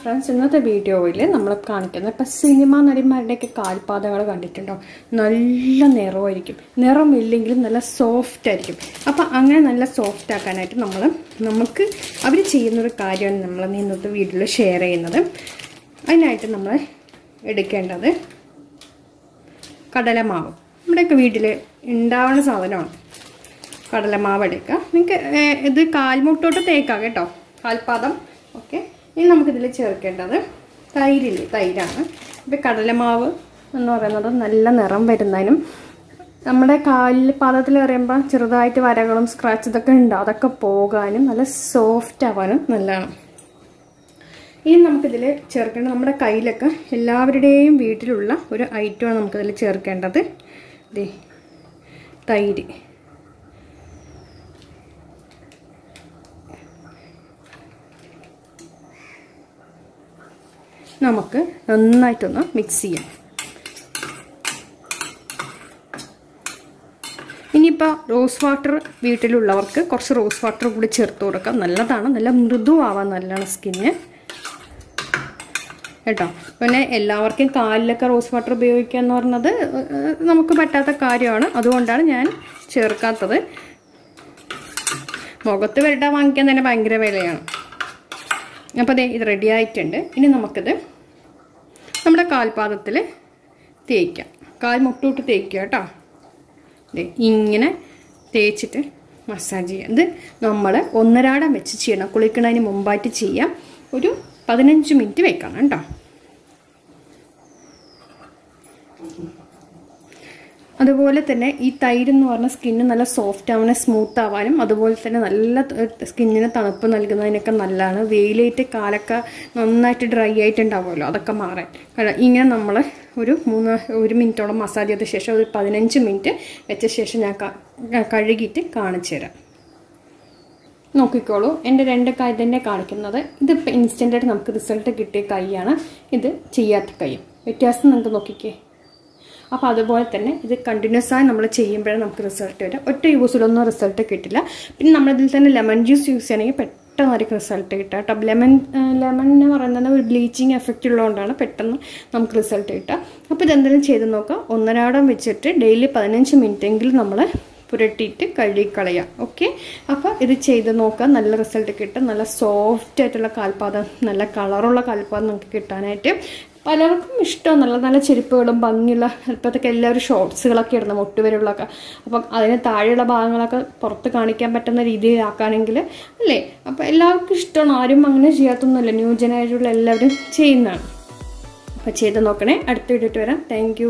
Friends ഇന്നത്തെ വീഡിയോയിൽ നമ്മൾ കാണിക്കുന്നത് ഇപ്പം സിനിമാ നടിമാരുടെയൊക്കെ കാൽപാദങ്ങൾ കണ്ടിട്ടുണ്ടോ? നല്ല നിറമായിരിക്കും. നിറമില്ലെങ്കിലും നല്ല സോഫ്റ്റ് ആയിരിക്കും. അപ്പം അങ്ങനെ നല്ല സോഫ്റ്റ് ആക്കാനായിട്ട് നമ്മൾ നമുക്ക് അവർ ചെയ്യുന്നൊരു കാര്യമാണ് നമ്മൾ ഇന്നത്തെ വീഡിയോയിൽ ഷെയർ ചെയ്യുന്നത്. അതിനായിട്ട് നമ്മൾ എടുക്കേണ്ടത് കടലമാവ്. നമ്മുടെയൊക്കെ വീട്ടിൽ ഉണ്ടാവുന്ന സാധനമാണ് കടലമാവ് എടുക്കുക നിങ്ങൾക്ക് ഇത് കാൽമുട്ടോട്ട് തേക്കാം കേട്ടോ. കാൽപാദം. ഓക്കെ. ഇനി നമുക്കിതിൽ ചേർക്കേണ്ടത് തൈരില്ലേ തൈരാണ്. ഇപ്പം കടലമാവ് എന്ന് പറയുന്നത് നല്ല നിറം വരുന്നതിനും നമ്മുടെ കാലിൽ പാദത്തിൽ പറയുമ്പോൾ ചെറുതായിട്ട് വരകളും സ്ക്രാച്ച് ഇതൊക്കെ ഉണ്ട്. അതൊക്കെ പോകാനും നല്ല സോഫ്റ്റ് ആവാനും നല്ലതാണ്. ഇനി നമുക്കിതിൽ ചേർക്കേണ്ടത് നമ്മുടെ കയ്യിലൊക്കെ എല്ലാവരുടെയും വീട്ടിലുള്ള ഒരു ഐറ്റമാണ് നമുക്കിതിൽ ചേർക്കേണ്ടത്. ദേ തൈര്. നമുക്ക് നന്നായിട്ടൊന്ന് മിക്സ് ചെയ്യാം. ഇനിയിപ്പോൾ റോസ് വാട്ടർ വീട്ടിലുള്ളവർക്ക് കുറച്ച് റോസ് വാട്ടർ കൂടി ചേർത്ത് കൊടുക്കാം. നല്ലതാണ്. നല്ല മൃദുവാവാൻ നല്ലതാണ് സ്കിന്ന് കേട്ടോ? പിന്നെ എല്ലാവർക്കും കാലിലൊക്കെ റോസ് വാട്ടർ ഉപയോഗിക്കുക എന്ന് പറഞ്ഞത് നമുക്ക് പറ്റാത്ത കാര്യമാണ്. അതുകൊണ്ടാണ് ഞാൻ ചേർക്കാത്തത്. മുഖത്ത് വരട്ടാൻ വാങ്ങിക്കാൻ തന്നെ ഭയങ്കര വിലയാണ്. അപ്പോൾ അതെ ഇത് റെഡി ആയിട്ടുണ്ട്. ഇനി നമുക്കിത് നമ്മുടെ കാൽപാദത്തിൽ തേക്കാം. കാൽ മുട്ടോട്ട് തേക്കുക കേട്ടോ. ഇങ്ങനെ തേച്ചിട്ട് മസാജ് ചെയ്യാം. ഇത് നമ്മൾ ഒന്നരാടം വെച്ച് ചെയ്യണം. കുളിക്കുന്നതിന് മുമ്പായിട്ട് ചെയ്യാം. ഒരു പതിനഞ്ച് മിനിറ്റ് വെക്കണം കേട്ടോ. അതുപോലെ തന്നെ ഈ തൈര് എന്ന് പറഞ്ഞ സ്കിന്ന് നല്ല സോഫ്റ്റ് ആവാനും സ്മൂത്ത് ആവാനും അതുപോലെ തന്നെ നല്ല സ്കിന്നിന് തണുപ്പ് നൽകുന്നതിനൊക്കെ നല്ലതാണ്. വെയിലേറ്റ് കാലൊക്കെ നന്നായിട്ട് ഡ്രൈ ആയിട്ടുണ്ടാവുമല്ലോ അതൊക്കെ മാറാൻ. കാരണം ഇങ്ങനെ നമ്മൾ ഒരു മൂന്ന് ഒരു മിനിറ്റോളം മസാജ് ചെയ്ത ശേഷം ഒരു പതിനഞ്ച് മിനിറ്റ് വെച്ച ശേഷം ഞാൻ കഴുകിയിട്ട് കാണിച്ചു തരാം. നോക്കിക്കോളൂ എന്റെ രണ്ട് കൈ തന്നെ കാണിക്കുന്നത് ഇതിപ്പോൾ ഇൻസ്റ്റന്റായിട്ട് നമുക്ക് റിസൾട്ട് കിട്ടിയ കൈയാണ്. ഇത് ചെയ്യാത്ത കൈയും. വ്യത്യാസം നമുക്ക് നോക്കിക്കേ? അപ്പോൾ അതുപോലെ തന്നെ ഇത് കണ്ടിന്യൂസ് ആയി നമ്മൾ ചെയ്യുമ്പോഴേ നമുക്ക് റിസൾട്ട് വരും. ഒറ്റ യൂസിലൊന്നും റിസൾട്ട് കിട്ടില്ല. പിന്നെ നമ്മളിതിൽ തന്നെ ലെമൺ ജ്യൂസ് യൂസ് ചെയ്യണമെങ്കിൽ പെട്ടെന്നായിരിക്കും റിസൾട്ട് കിട്ടുക കേട്ടോ. ലെമൺ ലെമൺ എന്ന് പറയുന്നത് ഒരു ബ്ലീച്ചിങ് എഫക്റ്റ് ഉള്ളതുകൊണ്ടാണ് പെട്ടെന്ന് നമുക്ക് റിസൾട്ട് കിട്ടുക. അപ്പോൾ ഇതെന്തെങ്കിലും ചെയ്ത് നോക്കുക ഒന്നരാടം വെച്ചിട്ട് ഡെയിലി പതിനഞ്ച് മിനിറ്റ് എങ്കിലും നമ്മൾ പുരട്ടിയിട്ട് കഴുകിക്കളയാം ഓക്കെ അപ്പോൾ ഇത് ചെയ്ത് നോക്കുക നല്ല റിസൾട്ട് കിട്ടും. നല്ല സോഫ്റ്റ് ആയിട്ടുള്ള കാൽപാദം നല്ല കളറുള്ള കാൽപാദം നമുക്ക് കിട്ടാനായിട്ട്. പലർക്കും ഇഷ്ടം നല്ല ചെരുപ്പുകളും ഭംഗിയുള്ള ഇപ്പോഴത്തേക്ക് എല്ലാവരും ഷോർട്സുകളൊക്കെ ഇടുന്ന മുട്ടുവരുള്ളൊക്കെ അപ്പം അതിന് താഴെയുള്ള ഭാഗങ്ങളൊക്കെ പുറത്ത് കാണിക്കാൻ പറ്റുന്ന രീതിയിലാക്കാണെങ്കിൽ അല്ലേ? അപ്പോൾ എല്ലാവർക്കും ഇഷ്ടമാണ്. ആരും അങ്ങനെ ചെയ്യാത്തൊന്നുമില്ല. ന്യൂ ജനറേഷനിലുള്ള എല്ലാവരും ചെയ്യുന്നതാണ്. അപ്പോൾ ചെയ്ത് നോക്കണേ. അടുത്ത വീഡിയോ വരാം. താങ്ക്